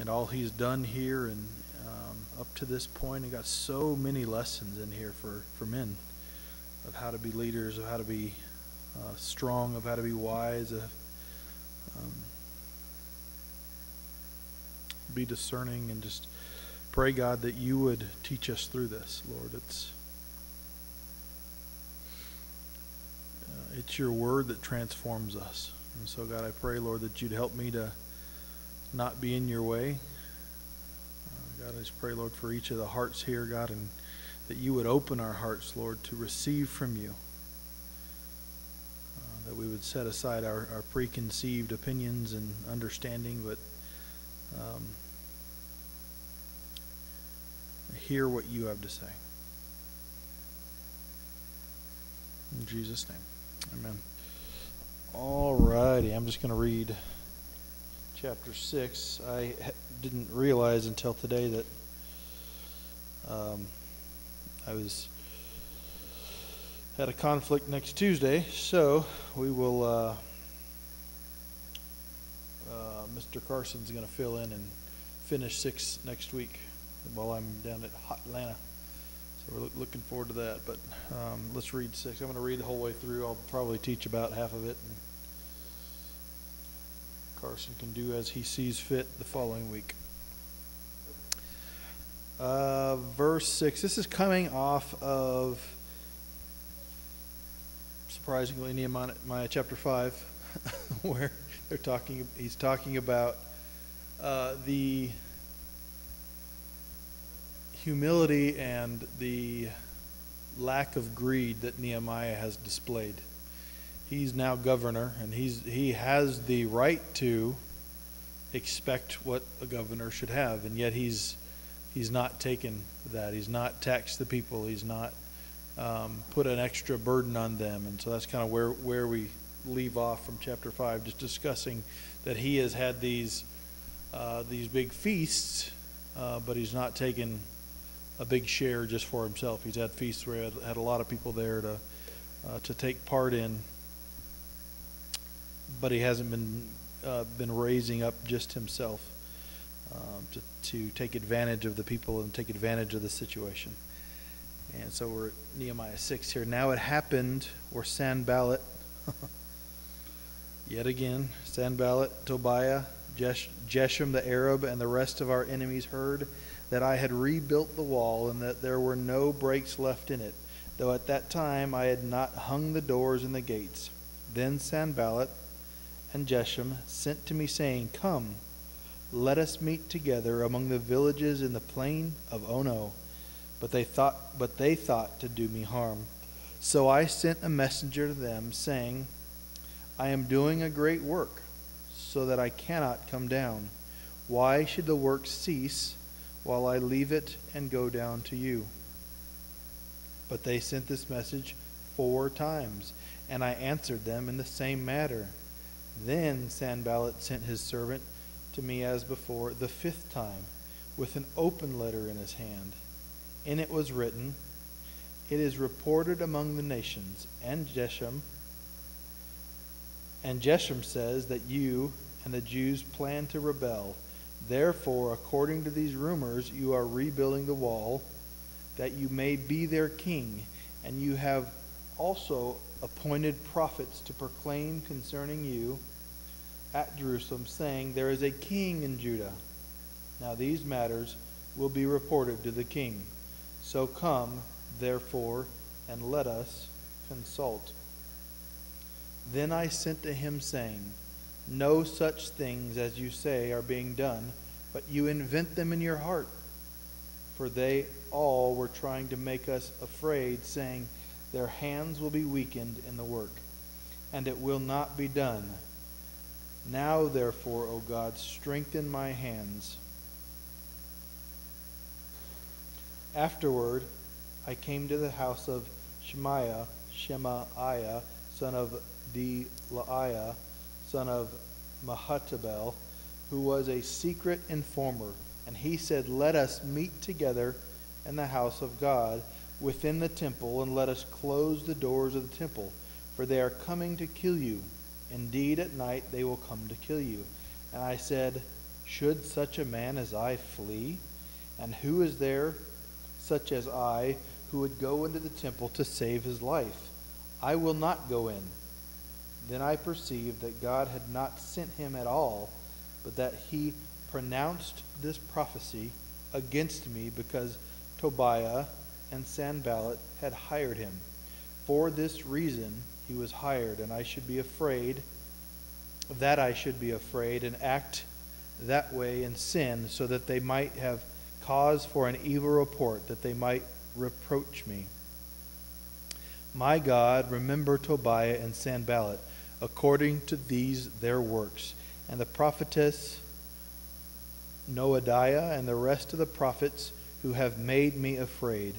and all he's done here and um, up to this point. He got so many lessons in here for, for men of how to be leaders, of how to be uh, strong, of how to be wise, of, um, be discerning, and just pray, God, that you would teach us through this, Lord. It's uh, it's your word that transforms us. And so, God, I pray, Lord, that you'd help me to not be in your way. Uh, God, I just pray, Lord, for each of the hearts here, God, and that you would open our hearts, Lord, to receive from you. Uh, that we would set aside our, our preconceived opinions and understanding, but um, hear what you have to say. In Jesus' name, amen. All righty, I'm just going to read chapter 6. I didn't realize until today that um, I was had a conflict next Tuesday, so we will. Uh, uh, Mr. Carson's going to fill in and finish six next week while I'm down at Hot Atlanta. So we're looking forward to that. But um, let's read six. I'm going to read the whole way through. I'll probably teach about half of it. And Carson can do as he sees fit the following week. Uh, verse 6. This is coming off of, surprisingly, Nehemiah chapter 5, where they're talking, he's talking about uh, the humility and the lack of greed that Nehemiah has displayed. He's now governor, and he's he has the right to expect what a governor should have, and yet he's he's not taken that. He's not taxed the people. He's not um, put an extra burden on them, and so that's kind of where where we leave off from chapter five, just discussing that he has had these uh, these big feasts, uh, but he's not taken a big share just for himself. He's had feasts where he had, had a lot of people there to uh, to take part in, but he hasn't been uh, been raising up just himself um, to to take advantage of the people and take advantage of the situation. And so we're at Nehemiah six here. Now it happened where Sanballat, yet again, Sanballat, Tobiah, Jesh- Geshem the Arab, and the rest of our enemies heard that I had rebuilt the wall and that there were no breaks left in it, though at that time I had not hung the doors and the gates. Then Sanballat and Geshem sent to me, saying, Come, let us meet together among the villages in the plain of Ono. But they thought, but they thought to do me harm. So I sent a messenger to them, saying, I am doing a great work, so that I cannot come down. Why should the work cease? while I leave it and go down to you. But they sent this message four times, and I answered them in the same matter. Then Sanballat sent his servant to me as before the fifth time, with an open letter in his hand. In it was written, It is reported among the nations, and Geshem, and Geshem says that you and the Jews plan to rebel Therefore, according to these rumors, you are rebuilding the wall that you may be their king, and you have also appointed prophets to proclaim concerning you at Jerusalem, saying, There is a king in Judah. Now these matters will be reported to the king. So come, therefore, and let us consult. Then I sent to him, saying, no such things as you say are being done, but you invent them in your heart. For they all were trying to make us afraid, saying, Their hands will be weakened in the work, and it will not be done. Now, therefore, O God, strengthen my hands. Afterward, I came to the house of Shemaiah, Shemaiah, son of Delaiah, son of Mehetabel, who was a secret informer. And he said, Let us meet together in the house of God within the temple, and let us close the doors of the temple, for they are coming to kill you. Indeed, at night they will come to kill you. And I said, Should such a man as I flee? And who is there such as I who would go into the temple to save his life? I will not go in. Then I perceived that God had not sent him at all, but that he pronounced this prophecy against me because Tobiah and Sanballat had hired him. For this reason he was hired, and I should be afraid, that I should be afraid, and act that way and sin, so that they might have cause for an evil report, that they might reproach me. My God, remember Tobiah and Sanballat, according to these their works, and the prophetess Noadiah and the rest of the prophets who have made me afraid.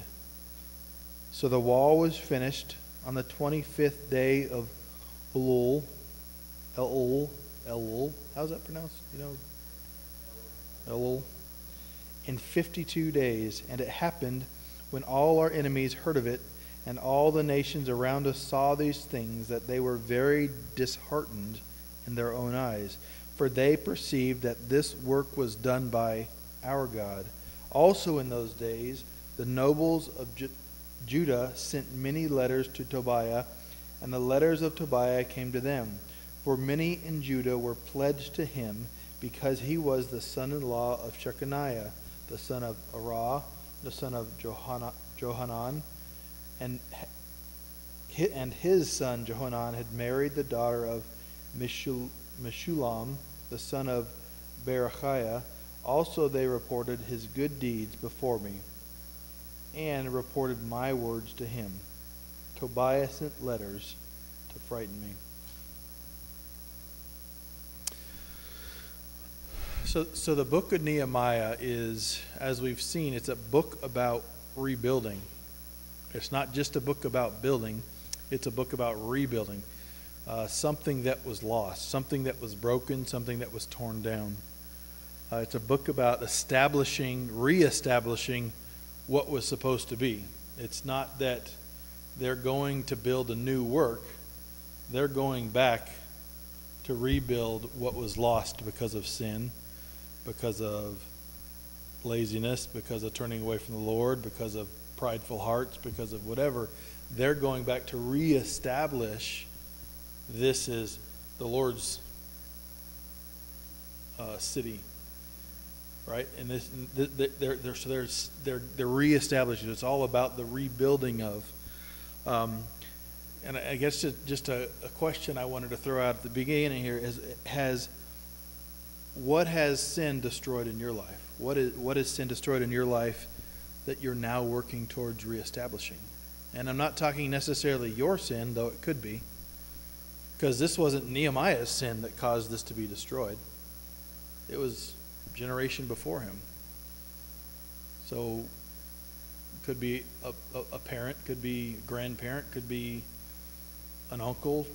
So the wall was finished on the 25th day of Elul. Elul. Elul. How's that pronounced? You know? Elul. In 52 days. And it happened when all our enemies heard of it and all the nations around us saw these things that they were very disheartened in their own eyes. For they perceived that this work was done by our God. Also in those days, the nobles of Judah sent many letters to Tobiah, and the letters of Tobiah came to them. For many in Judah were pledged to him because he was the son in law of Shechaniah, the son of Arah, the son of Johanan, and, and his son Johanan had married the daughter of Meshullam, the son of Berechiah. Also they reported his good deeds before me and reported my words to him. Tobiah sent letters to frighten me. So, so the book of Nehemiah is, as we've seen, it's a book about rebuilding. It's not just a book about building, it's a book about rebuilding. Uh, something that was lost, something that was broken, something that was torn down. Uh, it's a book about establishing, reestablishing what was supposed to be. It's not that they're going to build a new work, they're going back to rebuild what was lost because of sin, because of laziness, because of turning away from the Lord, because of prideful hearts, because of whatever. They're going back to reestablish this is the Lord's uh, city right? And this, they're, they're, so they're, they're, they're reestablishing. It's all about the rebuilding of. Um, and I guess just, just a, a, question I wanted to throw out at the beginning here is: Has what has sin destroyed in your life? What is what has sin destroyed in your life that you're now working towards reestablishing? And I'm not talking necessarily your sin, though it could be, because this wasn't Nehemiah's sin that caused this to be destroyed. It was generation before him. So, could be a, a, a parent, could be a grandparent, could be an uncle,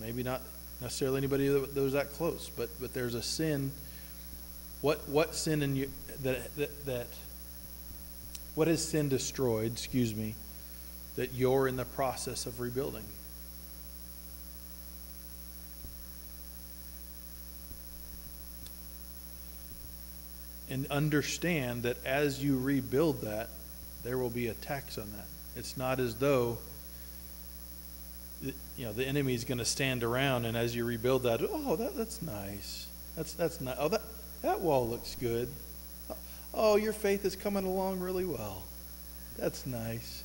maybe not necessarily anybody that, that was that close, but but there's a sin. What what sin in you that that, that what has sin destroyed? Excuse me, that you're in the process of rebuilding. And understand that as you rebuild that, there will be attacks on that. It's not as though you know the enemy is going to stand around and as you rebuild that, oh, that, that's nice. That's that's nice. Oh, that that wall looks good. Oh, your faith is coming along really well. That's nice.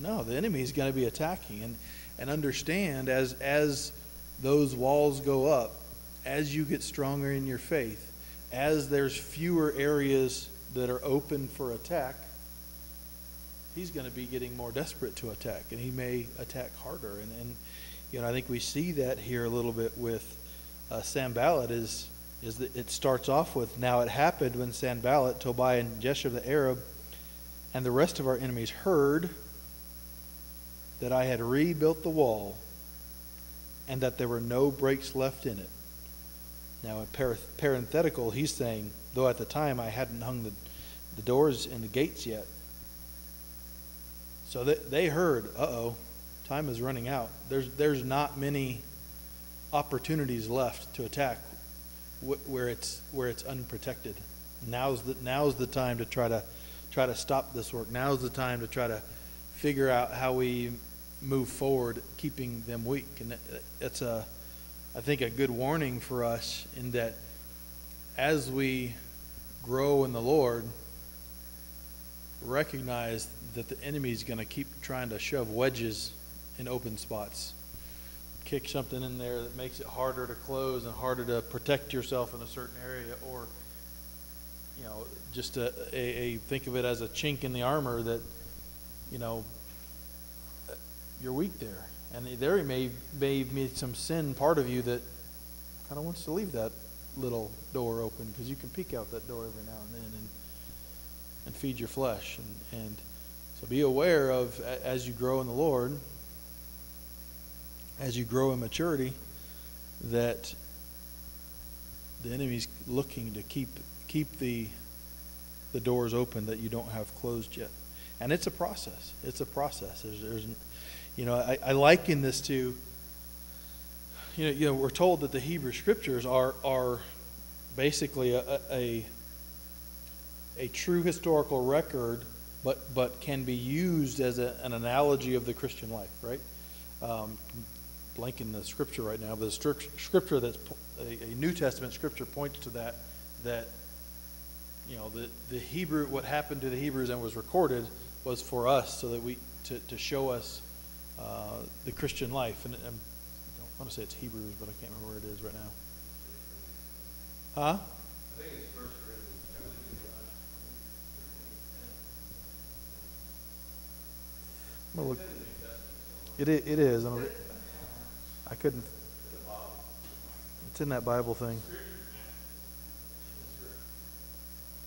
No, the enemy is going to be attacking and and understand as as those walls go up, as you get stronger in your faith, as there's fewer areas that are open for attack, he's going to be getting more desperate to attack, and he may attack harder. And, and you know, I think we see that here a little bit with uh, Sanballat is is that it starts off with now it happened when Sanballat, Tobiah, and Geshem the Arab, and the rest of our enemies heard that I had rebuilt the wall, and that there were no breaks left in it. Now, in parenthetical, he's saying, though at the time I hadn't hung the, the doors and the gates yet. So they, they heard, uh oh, time is running out. There's, there's not many opportunities left to attack. wh- where it's where it's unprotected. Now's the now's the time to try to try to stop this work. Now's the time to try to figure out how we move forward, keeping them weak. And it's a, I think, a good warning for us in that as we grow in the Lord, recognize that the enemy is going to keep trying to shove wedges in open spots. Kick something in there that makes it harder to close and harder to protect yourself in a certain area, or you know, just a, a, a think of it as a chink in the armor that you know you're weak there, and there may may be some sin part of you that kind of wants to leave that little door open because you can peek out that door every now and then and and feed your flesh. And and so be aware of as you grow in the Lord as you grow in maturity that the enemy's looking to keep keep the the doors open that you don't have closed yet. And it's a process. It's a process. There's, there's you know I, I liken this to you know, you know we're told that the hebrew scriptures are are basically a, a a true historical record but but can be used as a, an analogy of the christian life right? Um, blanking the scripture right now, but the scripture that's a, a, New Testament scripture points to that that you know the the Hebrew what happened to the Hebrews and was recorded was for us so that we to, to show us uh, the Christian life and, and, I don't want to say it's Hebrews but I can't remember where it is right now. Huh? I think it's First Corinthians. It, it is. I couldn't. It's in that Bible thing.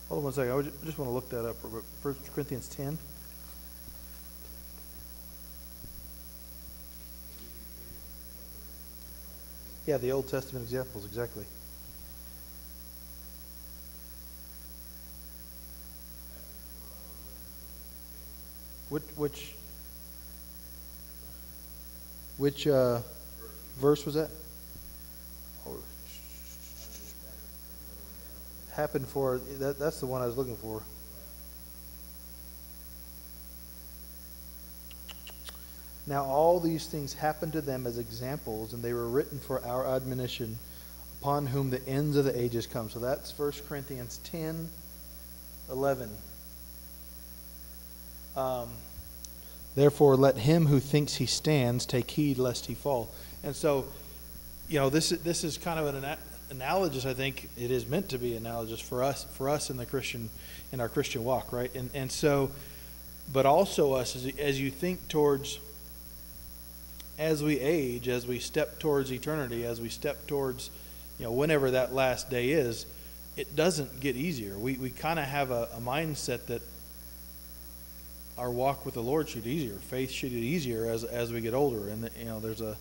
Hold on one second. I just want to look that up. First Corinthians 10. Yeah, the Old Testament examples, exactly. Which, which, which, uh, verse was that? Happened for that, that's the one I was looking for. Now all these things happened to them as examples, and they were written for our admonition, upon whom the ends of the ages come. So that's 1 Corinthians 10, 11. Um, Therefore, let him who thinks he stands take heed lest he fall. And so, you know, this this is kind of an analogous. I think it is meant to be analogous for us for us in the Christian in our Christian walk, right? And and so, but also us as as you think towards as we age, as we step towards eternity, as we step towards, you know, whenever that last day is, it doesn't get easier. We we kind of have a, a mindset that our walk with the Lord should be easier. Faith should get easier as as we get older. And you know, there's a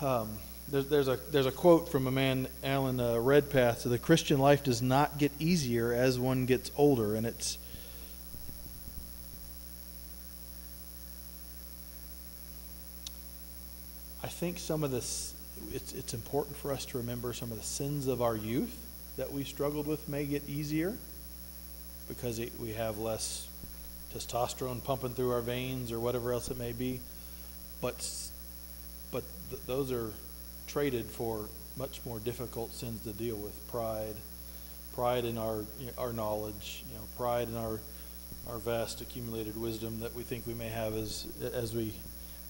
um, there's, there's a there's a quote from a man, Alan uh, Redpath. So the Christian life does not get easier as one gets older, and it's think some of this it's it's important for us to remember some of the sins of our youth that we struggled with may get easier because it, we have less testosterone pumping through our veins or whatever else it may be. But, but th- those are traded for much more difficult sins to deal with pride, pride in our, our knowledge, you know, pride in our, our vast accumulated wisdom that we think we may have as, as, we,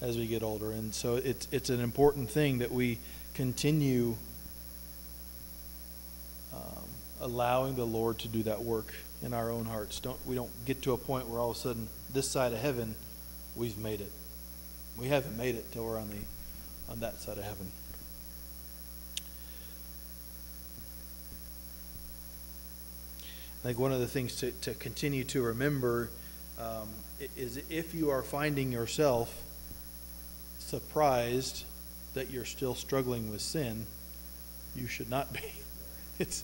as we get older. And so it's, it's an important thing that we continue um, allowing the Lord to do that work in our own hearts. Don't we don't get to a point where all of a sudden this side of heaven we've made it. We haven't made it till we're on the on that side of heaven. I think one of the things to, to continue to remember um, is if you are finding yourself surprised that you're still struggling with sin, you should not be. It's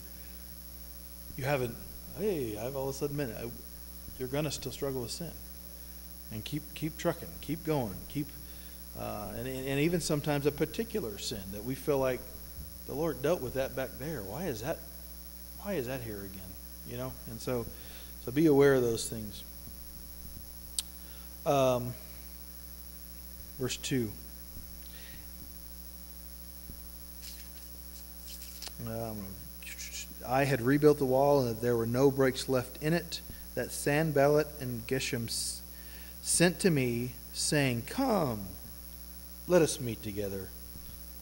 you haven't hey, I've all of a sudden been, you're going to still struggle with sin. And keep, keep trucking, keep going, keep, uh, and, and even sometimes a particular sin that we feel like the Lord dealt with that back there. Why is that? Why is that here again? You know, and so, so be aware of those things. Um, verse two. Um, I had rebuilt the wall, and there were no breaks left in it. That Sanballat and Geshem sent to me, saying, Come, let us meet together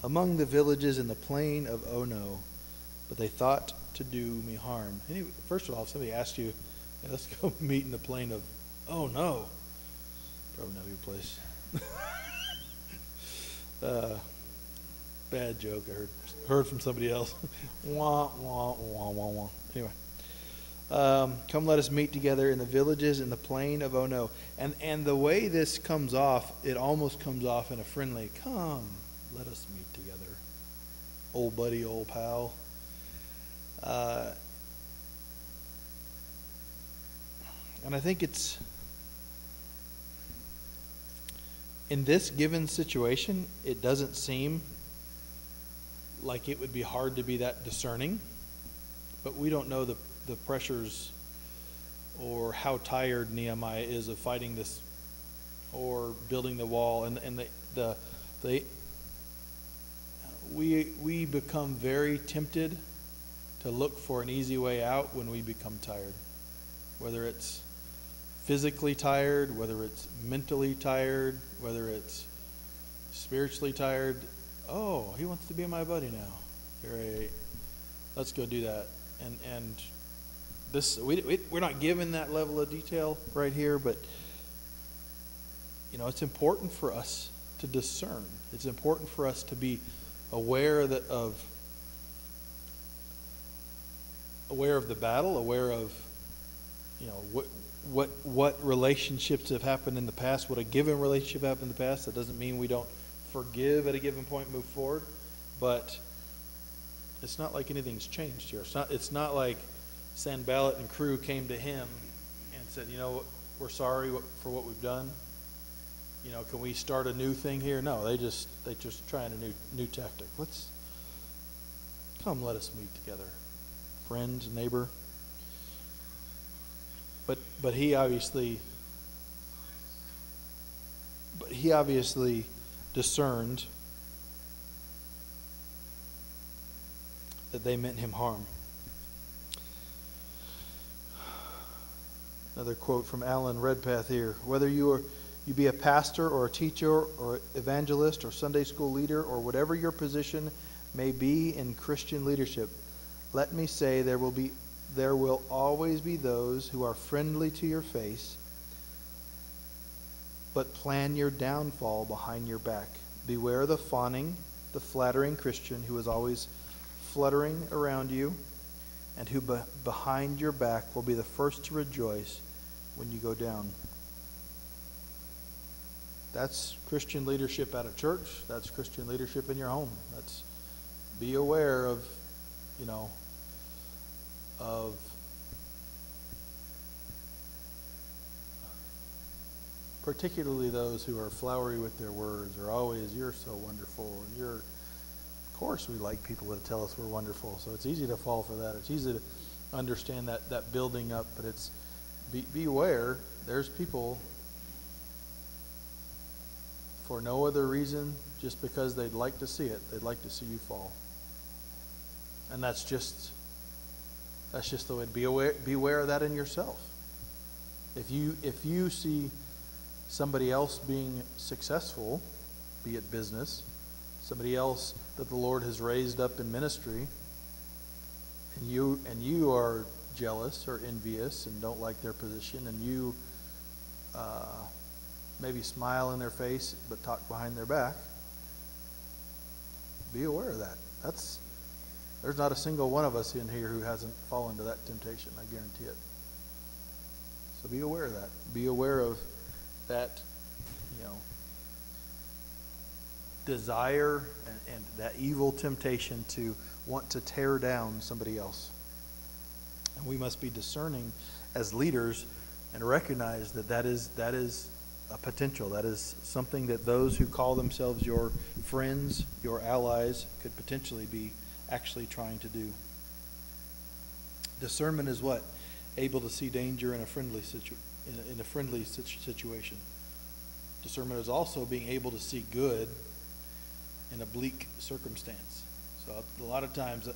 among the villages in the plain of Ono. But they thought to do me harm. First of all, if somebody asked you, let's go meet in the plain of Oh probably not a good place. Uh, bad joke. I heard heard from somebody else. wah wah wah wah wah. Anyway. Um, come let us meet together in the villages in the plain of Ono. And and the way this comes off, it almost comes off in a friendly, come, let us meet together. Old buddy, old pal. Uh, and I think it's in this given situation, it doesn't seem like it would be hard to be that discerning, but we don't know the, the pressures or how tired Nehemiah is of fighting this or building the wall and, and the, the, the we, we become very tempted to look for an easy way out when we become tired, whether it's physically tired, whether it's mentally tired, whether it's spiritually tired. Oh, he wants to be my buddy now. Great. Let's go do that. And and this we, we we're not given that level of detail right here, but you know, it's important for us to discern. It's important for us to be aware that of aware of the battle, aware of you know what what what relationships have happened in the past, what a given relationship happened in the past. That doesn't mean we don't forgive at a given point, move forward, but it's not like anything's changed here. It's not. It's not like Sanballat and crew came to him and said, you know, we're sorry for what we've done. You know, can we start a new thing here? No, they just they just trying a new new tactic. Let's come. Let us meet together, friends, neighbor. But but he obviously but he obviously discerned that they meant him harm. Another quote from Alan Redpath here. Whether you are you be a pastor or a teacher or evangelist or Sunday school leader or whatever your position may be in Christian leadership, let me say there will be there will always be those who are friendly to your face, but plan your downfall behind your back. Beware the fawning, the flattering Christian who is always fluttering around you and who be- behind your back will be the first to rejoice when you go down. That's Christian leadership at a church. That's Christian leadership in your home. That's be aware of, you know, of particularly those who are flowery with their words are always you're so wonderful and you're of course we like people that tell us we're wonderful so it's easy to fall for that. It's easy to understand that that building up but it's be, be aware there's people for no other reason just because they'd like to see it they'd like to see you fall. And that's just that's just the way. Be aware, be aware of that in yourself. If you if you see somebody else being successful, be it business, somebody else that the Lord has raised up in ministry, and you and you are jealous or envious and don't like their position, and you uh, maybe smile in their face but talk behind their back, be aware of that. That's there's not a single one of us in here who hasn't fallen to that temptation, I guarantee it. So be aware of that. Be aware of that, you know, desire and, and that evil temptation to want to tear down somebody else. And we must be discerning as leaders and recognize that that is, that is a potential. That is something that those who call themselves your friends, your allies, could potentially be actually trying to do. Discernment is what? Able to see danger in a friendly situ- in a, in a friendly situ- situation. Discernment is also being able to see good in a bleak circumstance. So a lot of times,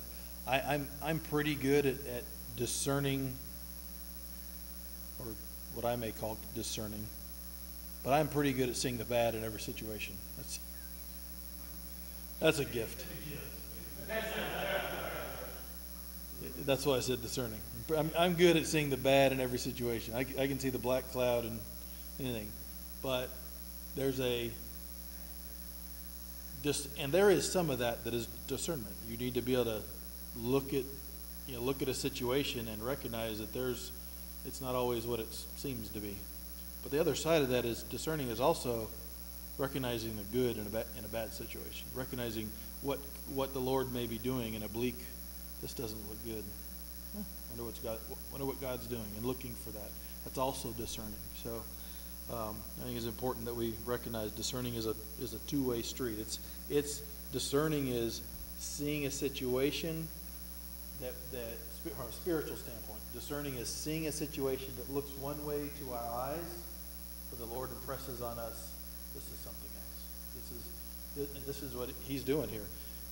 I, I'm I'm pretty good at, at discerning, or what I may call discerning, but I'm pretty good at seeing the bad in every situation. That's that's a gift. That's why I said discerning. I'm, I'm good at seeing the bad in every situation. I, I can see the black cloud in anything. But there's a just and there is some of that that is discernment. You need to be able to look at you know look at a situation and recognize that there's it's not always what it seems to be. But the other side of that is discerning is also recognizing the good in a, ba- in a bad situation, recognizing what what the Lord may be doing in a bleak this doesn't look good. Wonder what's God. Wonder what God's doing, and looking for that. That's also discerning. So, um, I think it's important that we recognize discerning is a is a two way street. It's it's discerning is seeing a situation that that from a spiritual standpoint, discerning is seeing a situation that looks one way to our eyes, but the Lord impresses on us this is something else. This is this is what He's doing here.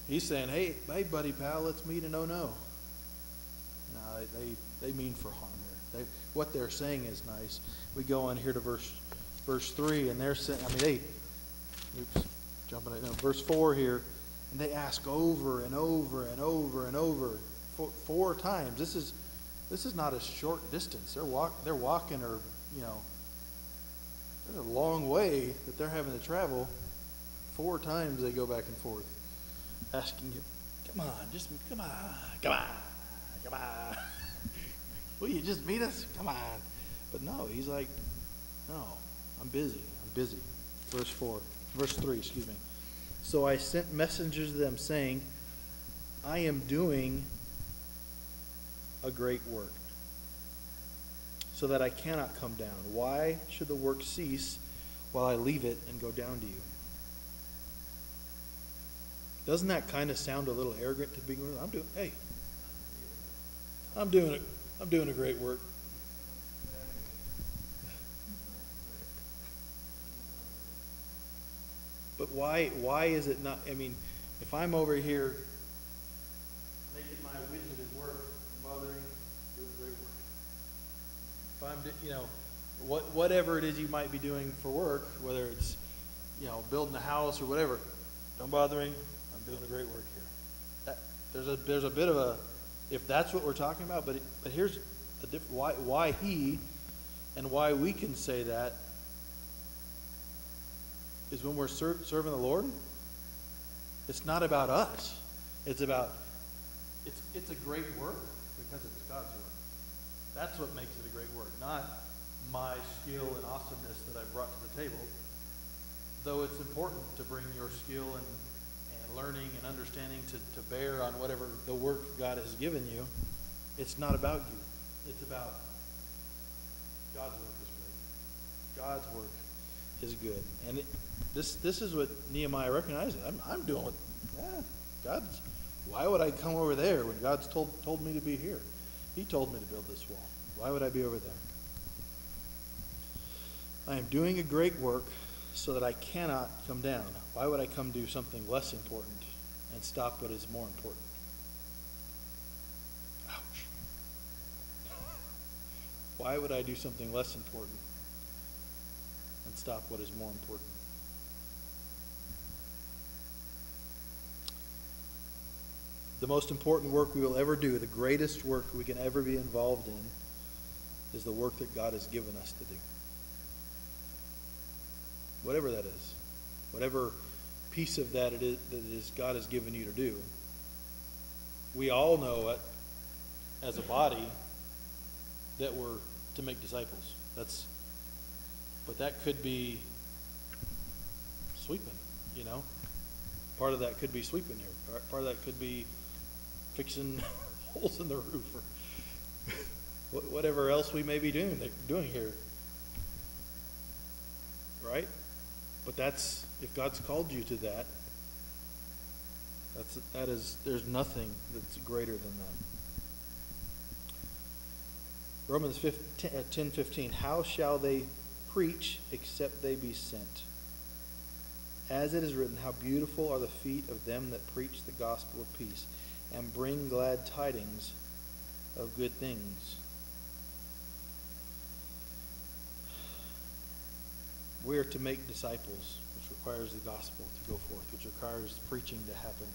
He's saying, "Hey, hey, buddy, pal, let's meet in oh no." No, they they mean for harm here. They what they're saying is nice. We go on here to verse verse three, and they're saying, I mean, they, oops, jumping at no, verse four here, and they ask over and over and over and over four, four times. This is this is not a short distance. They're walk they're walking or you know, there's a long way that they're having to travel. Four times they go back and forth asking you, come on, just come on, come on, come on. Will you just meet us? Come on. But no, he's like, no, I'm busy. I'm busy. Verse 4, verse 3, excuse me. So I sent messengers to them saying, I am doing a great work, so that I cannot come down. Why should the work cease while I leave it and go down to you? Doesn't that kind of sound a little arrogant to begin with? I'm doing, hey, I'm doing it. I'm doing a great work. But why? Why is it not? I mean, if I'm over here making my at work, bothering, doing great work. If I'm, you know, what whatever it is you might be doing for work, whether it's, you know, building a house or whatever, don't bother me doing a great work here. That, there's a there's a bit of a if that's what we're talking about, but but here's the diff, why why he and why we can say that is when we're ser- serving the Lord. It's not about us. It's about it's it's a great work because it's God's work. That's what makes it a great work, not my skill and awesomeness that I brought to the table. Though it's important to bring your skill and learning and understanding to, to bear on whatever the work God has given you, it's not about you. It's about God's work is great. God's work is good. And it, this this is what Nehemiah recognizes. I'm, I'm doing what yeah, God's why would I come over there when God's told told me to be here? He told me to build this wall. Why would I be over there? I am doing a great work so that I cannot come down. Why would I come do something less important and stop what is more important? Ouch. Why would I do something less important and stop what is more important? The most important work we will ever do, the greatest work we can ever be involved in, is the work that God has given us to do whatever that is, whatever piece of that it is that it is God has given you to do. We all know it as a body that we're to make disciples. That's but that could be sweeping, you know. Part of that could be sweeping here. Part of that could be fixing holes in the roof or whatever else we may be doing doing here. Right? But that's, if God's called you to that, That's, that is, there's nothing that's greater than that. Romans 15, uh, 10 15. How shall they preach except they be sent? As it is written, How beautiful are the feet of them that preach the gospel of peace and bring glad tidings of good things. We are to make disciples, which requires the gospel to go forth, which requires preaching to happen.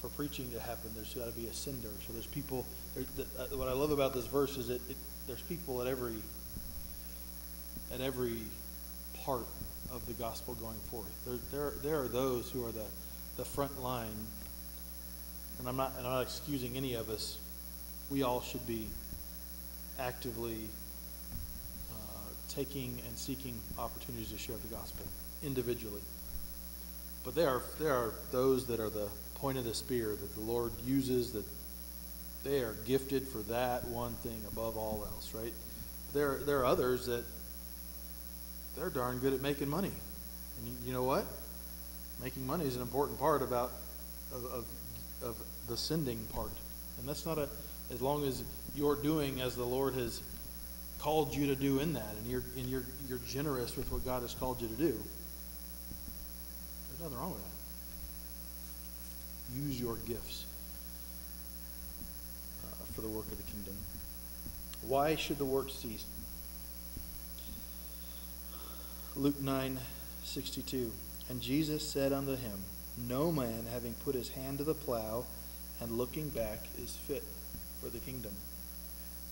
For preaching to happen, there's got to be a sender. So there's people. There, the, uh, what I love about this verse is that it, there's people at every at every part of the gospel going forth. There, there, there are those who are the, the front line, and I'm not, and I'm not excusing any of us. We all should be actively taking and seeking opportunities to share the gospel individually. But there are there are those that are the point of the spear that the Lord uses that they are gifted for that one thing above all else, right? There there are others that they're darn good at making money. And you know what? Making money is an important part about of, of, of the sending part. And that's not a as long as you're doing as the Lord has called you to do in that and you're and you're you're generous with what God has called you to do. There's nothing wrong with that. Use your gifts uh, for the work of the kingdom. Why should the work cease? Luke 9 62. And Jesus said unto him, No man having put his hand to the plow and looking back is fit for the kingdom.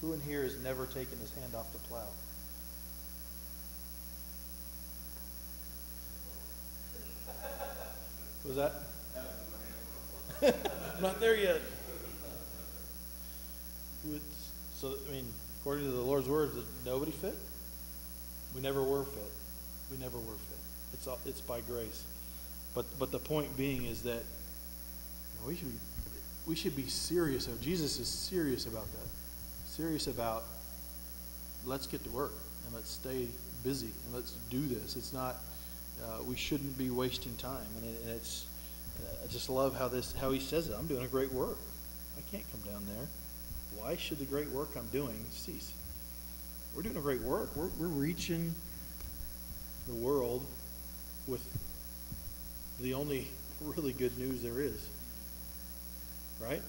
Who in here has never taken his hand off the plow? Was that? I'm Not there yet. So, I mean, according to the Lord's word, nobody fit? We never were fit. We never were fit. It's all, it's by grace. But but the point being is that we should be we should be serious. Jesus is serious about that. Serious about let's get to work and let's stay busy and let's do this. It's not uh, we shouldn't be wasting time. And, it, and it's uh, I just love how this how he says it. I'm doing a great work. I can't come down there. Why should the great work I'm doing cease? We're doing a great work. We're, we're reaching the world with the only really good news there is. Right?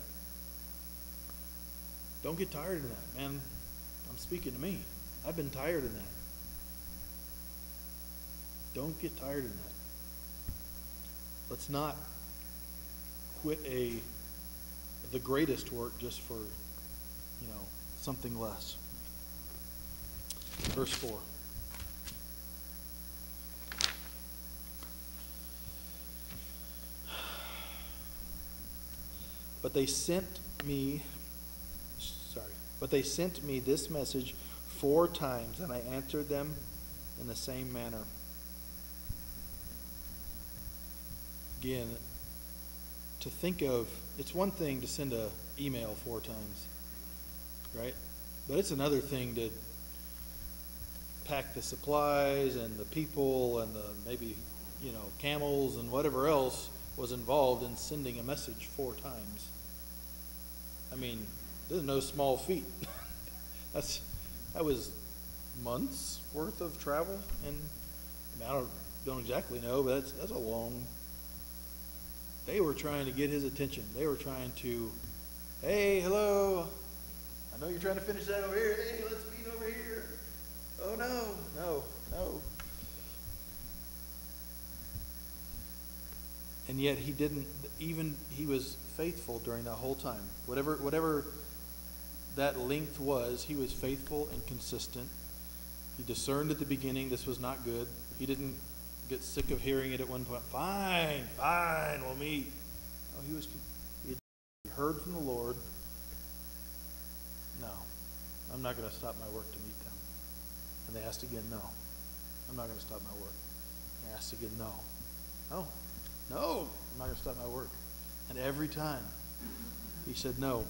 Don't get tired of that, man. I'm speaking to me. I've been tired of that. Don't get tired of that. Let's not quit a the greatest work just for, you know, something less. Verse 4. But they sent me, but they sent me this message four times, and I answered them in the same manner. Again, to think of, it's one thing to send an email four times, right? But it's another thing to pack the supplies and the people and the maybe, you know, camels and whatever else was involved in sending a message four times. I mean, this is no small feat. That's that was months worth of travel, and I, mean, I don't don't exactly know, but that's that's a long. They were trying to get his attention. They were trying to, hey, hello. I know you're trying to finish that over here. Hey, let's meet over here. Oh no, no, no. And yet he didn't even he was faithful during that whole time. Whatever whatever that length was, he was faithful and consistent. He discerned at the beginning this was not good. He didn't get sick of hearing it at one point. Fine, fine, we'll meet. No, he was he heard from the Lord. No, I'm not going to stop my work to meet them. And they asked again, no, I'm not going to stop my work. They asked again, no, no, no, I'm not going to stop my work. And every time he said no.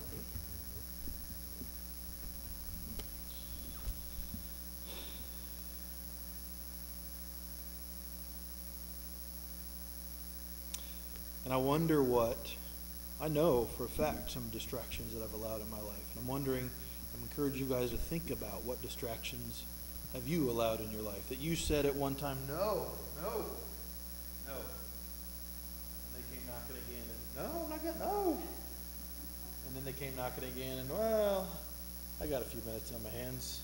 And I wonder what, I know for a fact some distractions that I've allowed in my life. And I'm wondering, I'm you guys to think about what distractions have you allowed in your life that you said at one time, no, no, no. And they came knocking again, and no, I'm not gonna, no. And then they came knocking again, and well, I got a few minutes on my hands.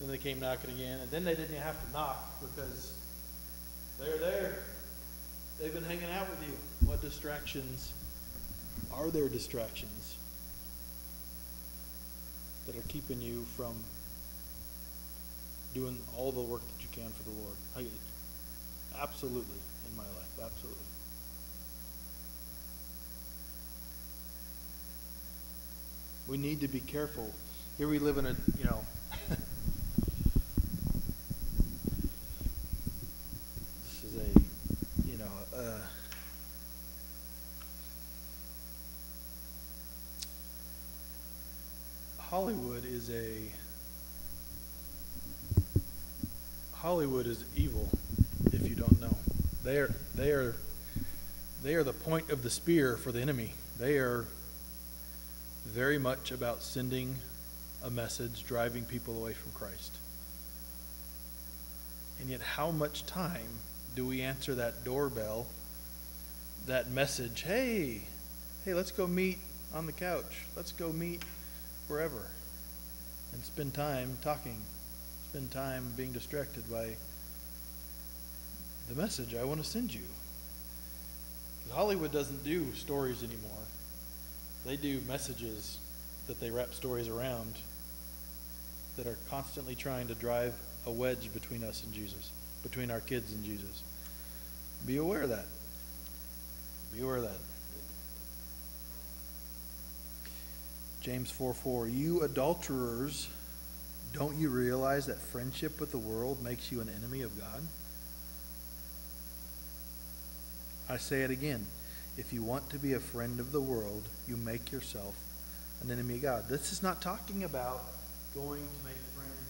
Then they came knocking again, and then they didn't even have to knock because they're there. They've been hanging out with you. Distractions are there distractions that are keeping you from doing all the work that you can for the Lord? I, absolutely in my life, absolutely. We need to be careful. Here we live in a, you know, this is a, you know, uh, Hollywood is a Hollywood is evil if you don't know. They are they are they are the point of the spear for the enemy. They are very much about sending a message, driving people away from Christ. And yet how much time do we answer that doorbell, that message, hey, hey, let's go meet on the couch. Let's go meet wherever. And spend time talking. Spend time being distracted by the message I want to send you. Because Hollywood doesn't do stories anymore. They do messages that they wrap stories around that are constantly trying to drive a wedge between us and Jesus, between our kids and Jesus. Be aware of that. Be aware of that. James 4 4. You adulterers, don't you realize that friendship with the world makes you an enemy of God? I say it again. If you want to be a friend of the world, you make yourself an enemy of God. This is not talking about going to make friends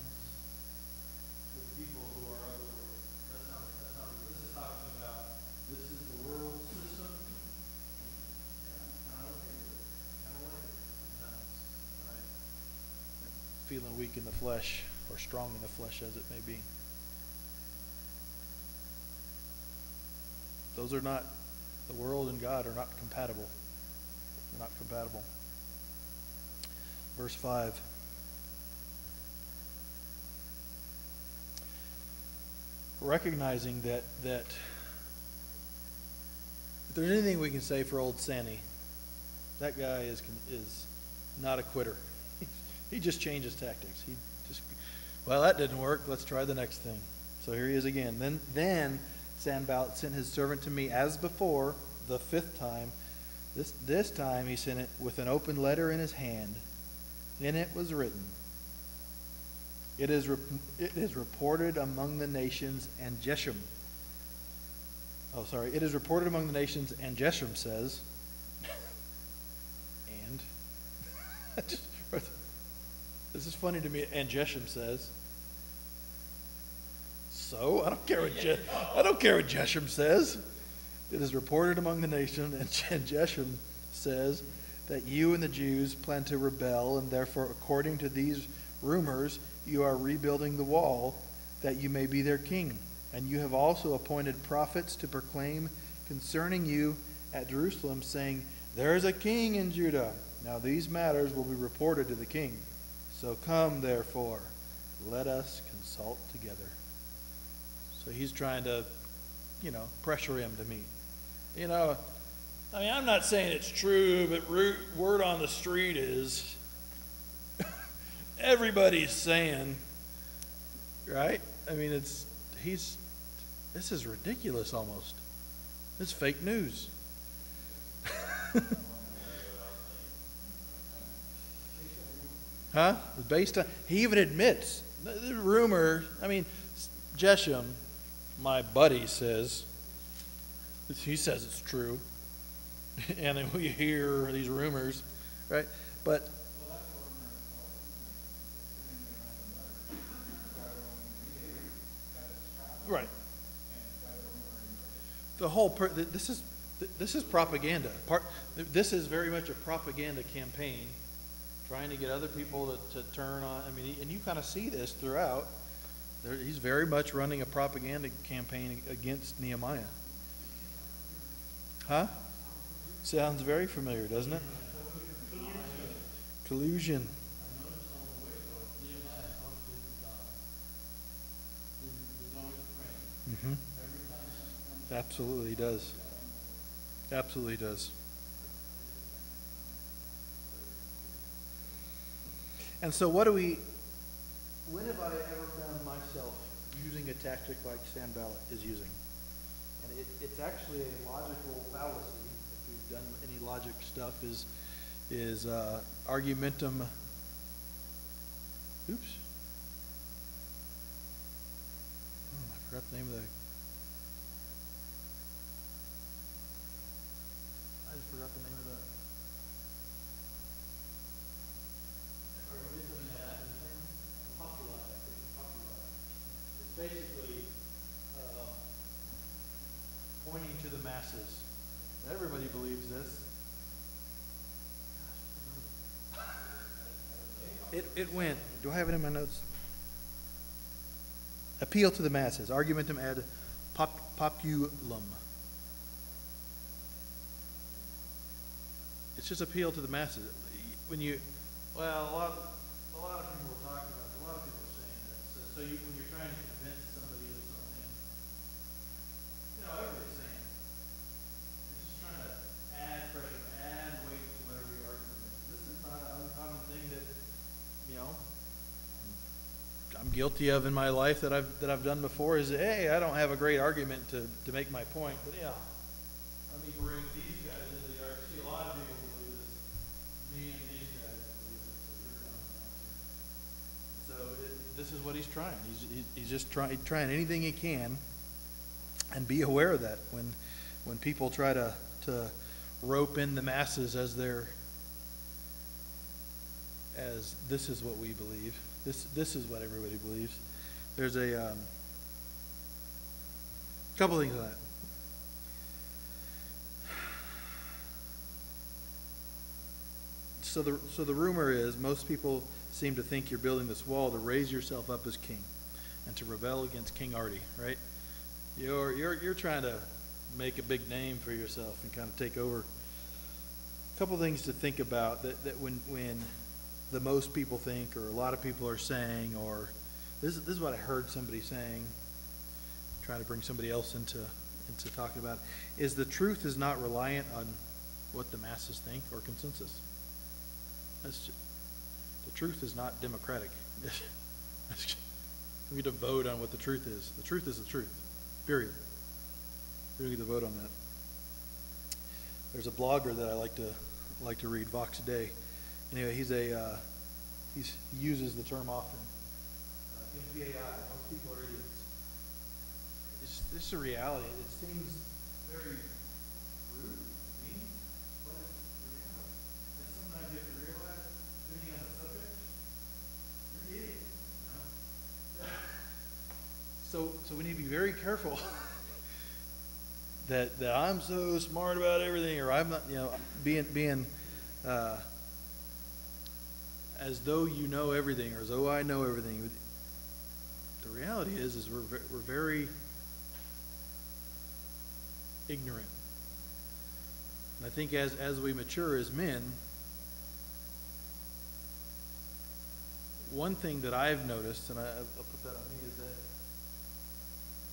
with people who are of the world. That's not, that's not, this is talking about this is the world system. Yeah, kind of okay with it. Kind of like it sometimes. Right. Feeling weak in the flesh or strong in the flesh as it may be. Those are not the world and God are not compatible. They're not compatible. Verse 5. Recognizing that, that if there's anything we can say for old Sandy, that guy is, is not a quitter. He just changes tactics. He just, well, that didn't work. Let's try the next thing. So here he is again. Then, then Sanballat sent his servant to me as before, the fifth time. This, this time he sent it with an open letter in his hand. In it was written, It is, it is reported among the nations, and Geshem. Oh, sorry. It is reported among the nations, and Geshem says, and. this is funny to me. And Geshem says, so. I don't care what Je- I don't care what says. It is reported among the nation, and Geshem says that you and the Jews plan to rebel, and therefore, according to these rumors, you are rebuilding the wall that you may be their king. And you have also appointed prophets to proclaim concerning you at Jerusalem, saying, There is a king in Judah. Now these matters will be reported to the king. So come, therefore, let us consult together. So he's trying to, you know, pressure him to meet. You know, I mean, I'm not saying it's true, but word on the street is everybody's saying, right? I mean, it's, he's, this is ridiculous almost. It's fake news. huh? Based on, he even admits, the rumor, I mean, Geshem, my buddy says, he says it's true. and then we hear these rumors, right? But right. The whole per- this is This is propaganda. Part, this is very much a propaganda campaign, trying to get other people to, to turn on, I mean, and you kind of see this throughout. There, he's very much running a propaganda campaign against Nehemiah. Huh? Sounds very familiar, doesn't it? Collusion. Mm-hmm. Absolutely does. Absolutely does. And so, what do we? When have I ever found myself using a tactic like Sanballat is using? And it, it's actually a logical fallacy. If you've done any logic stuff, is is uh, argumentum. Oops. Oh, I forgot the name of the. I just forgot the name of the. It's basically, uh, masses. Everybody believes this. It, it went, do I have it in my notes? Appeal to the masses, argumentum ad pop, populum. It's just appeal to the masses. When you, well, a lot, a lot of people are talking about, a lot of people are saying this. So, so you, when you're trying to convince somebody of something, you know, everybody's saying, they're just trying to add pressure, add weight to whatever your argument is. This is not an uncommon thing that, you know, I'm guilty of in my life that I've, that I've done before is, hey, I don't have a great argument to, to make my point, but yeah, let me bring these guys into the argument. See, a lot of people believe this. Me and these guys believe this. So it, this is what he's trying. He's, he- he's just trying, trying anything he can and be aware of that when, when people try to, to rope in the masses as their, as this is what we believe. This, this is what everybody believes. There's a, um, couple things on that. So the, so the rumor is, most people seem to think you're building this wall to raise yourself up as king and to rebel against King Artie, right? You're, you're, you're trying to make a big name for yourself and kind of take over. A couple things to think about that, that when, when the most people think, or a lot of people are saying, or this, this is what I heard somebody saying, trying to bring somebody else into, into talking about, it, is the truth is not reliant on what the masses think or consensus. That's ju- the truth is not democratic. We get to vote on what the truth is. The truth is the truth, period. We don't to vote on that. There's a blogger that I like to like to read, Vox Day. Anyway, he's a uh, he's, he uses the term often. Uh, MPAI. Most people are idiots. It's it's a reality. It seems very rude, mean, but it's the reality. And sometimes you have to realize, depending on the subject, you're an idiot. You know? So so we need to be very careful. that that I'm so smart about everything, or I'm not, you know, being being uh, as though you know everything, or as though I know everything. The reality is, is we're we're very ignorant, and I think as as we mature as men, one thing that I've noticed, and I, I'll put that on me, is that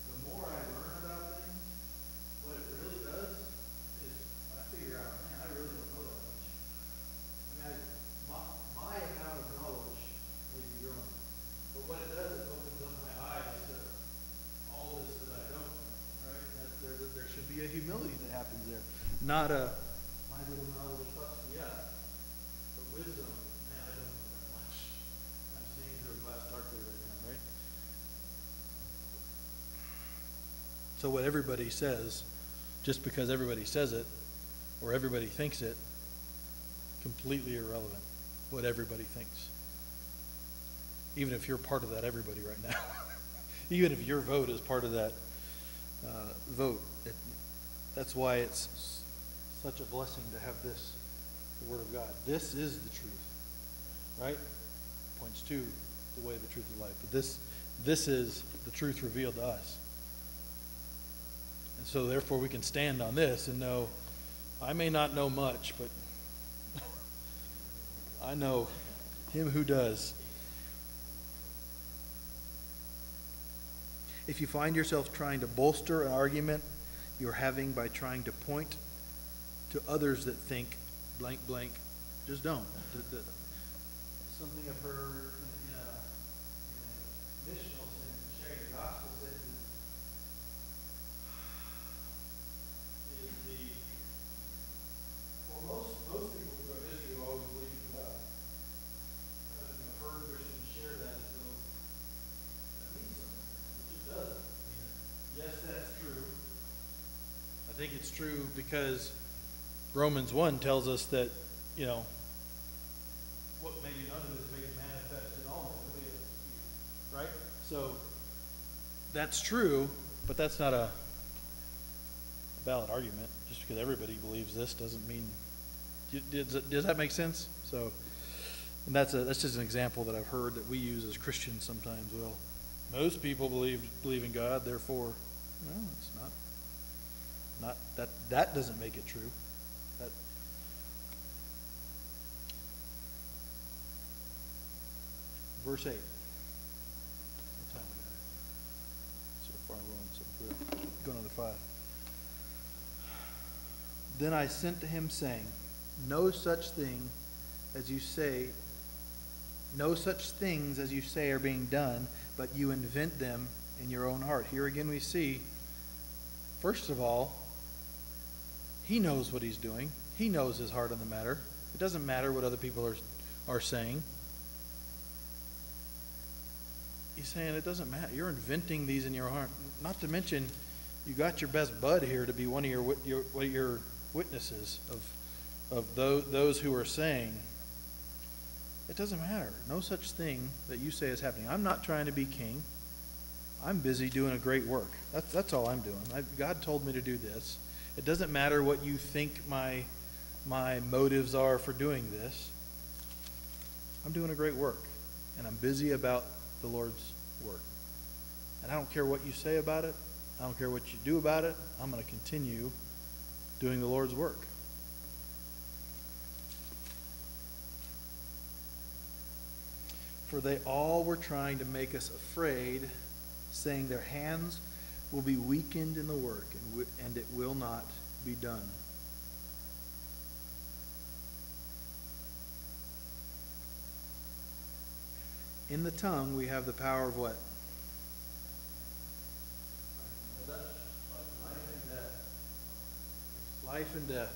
the more I learn about things, what it really does is I figure out, man, I really don't know that much. I mean, I, my, my amount of knowledge may be growing, but what it does, it opens up my eyes to all this that I don't know, right? That there, that there should be a humility that happens there, not a, my little knowledge puffs me up, but wisdom, man, I don't know that much. I'm seeing through a glass darkly right now, right? So what everybody says, just because everybody says it, or everybody thinks it, completely irrelevant, what everybody thinks. Even if you're part of that everybody right now. Even if your vote is part of that uh, vote. It- That's why it's such a blessing to have this, the Word of God. This is the truth, right? Points to the way, the truth, of life. But this, this is the truth revealed to us. And so, therefore, we can stand on this and know I may not know much, but I know him who does. If you find yourself trying to bolster an argument you're having by trying to point to others that think blank blank, just don't. The, the, something I've heard in a, in a missional sense, sharing the gospel sense, is, is the well, most most people throughout history have always believed in God. Uh, I've heard Christians share that though that means something. It just doesn't. Yes, that's true. I think it's true because Romans one tells us that you know what may be none of this made manifest in all right? So that's true, but that's not a valid argument. Just because everybody believes this doesn't mean. Does, does that make sense? So, and that's a that's just an example that I've heard that we use as Christians sometimes. Well, most people believe believe in God, therefore, no, it's not. Not that that doesn't make it true. Verse eight. What time we? So far we're on so we're going on to five. Then I sent to him, saying, No such thing as you say, no such things as you say are being done, but you invent them in your own heart. Here again we see, first of all, he knows what he's doing. He knows his heart on the matter. It doesn't matter what other people are, are saying. He's saying it doesn't matter. You're inventing these in your heart. Not to mention, you got your best bud here to be one of your, your, your witnesses of, of those, those who are saying, it doesn't matter. No such thing that you say is happening. I'm not trying to be king. I'm busy doing a great work. That's, that's all I'm doing. I, God told me to do this. It doesn't matter what you think my, my motives are for doing this. I'm doing a great work, and I'm busy about the Lord's work. And I don't care what you say about it. I don't care what you do about it. I'm going to continue doing the Lord's work. For they all were trying to make us afraid, saying their hands will be weakened in the work, and, and it will not be done. In the tongue, we have the power of what? Life and death.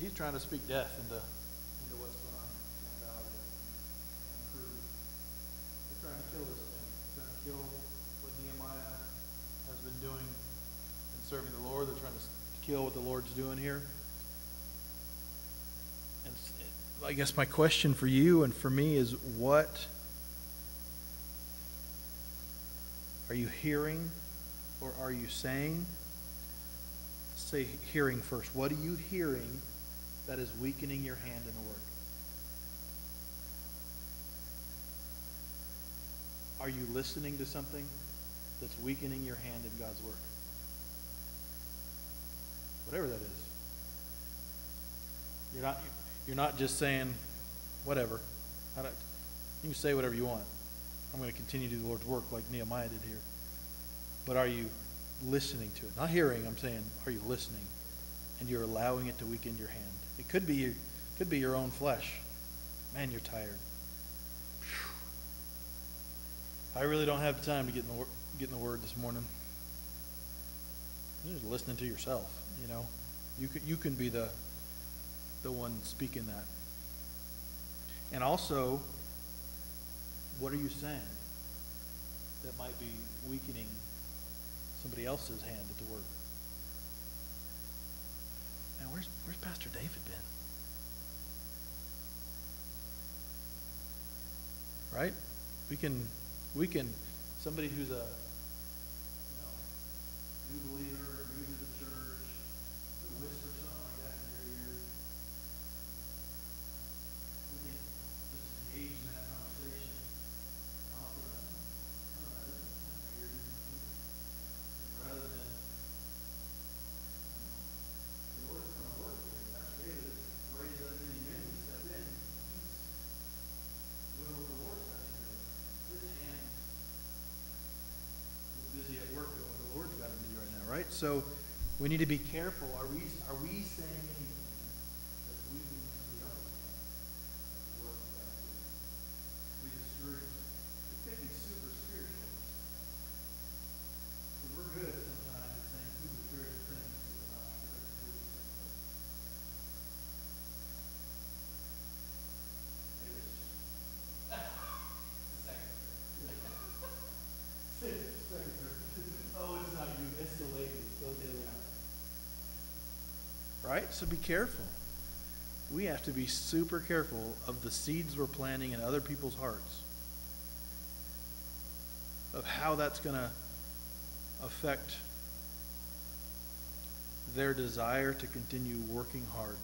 He's trying to speak death into, into what's going on in. They're trying to kill this thing. They're trying to kill what Nehemiah has been doing in serving the Lord. They're trying to kill what the Lord's doing here. I guess my question for you and for me is what are you hearing or are you saying? Say hearing first. What are you hearing that is weakening your hand in the work? Are you listening to something that's weakening your hand in God's work? Whatever that is. You're not you're not just saying whatever. you can say whatever you want. I'm going to continue to do the Lord's work like Nehemiah did here. But are you listening to it? Not hearing, I'm saying, are you listening? And you're allowing it to weaken your hand. It could be your, could be your own flesh. Man, you're tired. I really don't have time to get in the get in the Word this morning. You're just listening to yourself. You know, you can, you can be the the one speaking that. And also, what are you saying that might be weakening somebody else's hand at the work? Man, where's where's Pastor David been? Right? We can we can somebody who's a So we need to be careful. Are we, are we saying anything that's weakening somebody else's hand? Or We discourage, it could be super spiritual. So we're good sometimes at saying super spiritual things that are not spiritual. Maybe it's Oh, it's not you, it's the ladies, go the other way. Right, so be careful. We have to be super careful of the seeds we're planting in other people's hearts. Of how that's gonna affect their desire to continue working hard.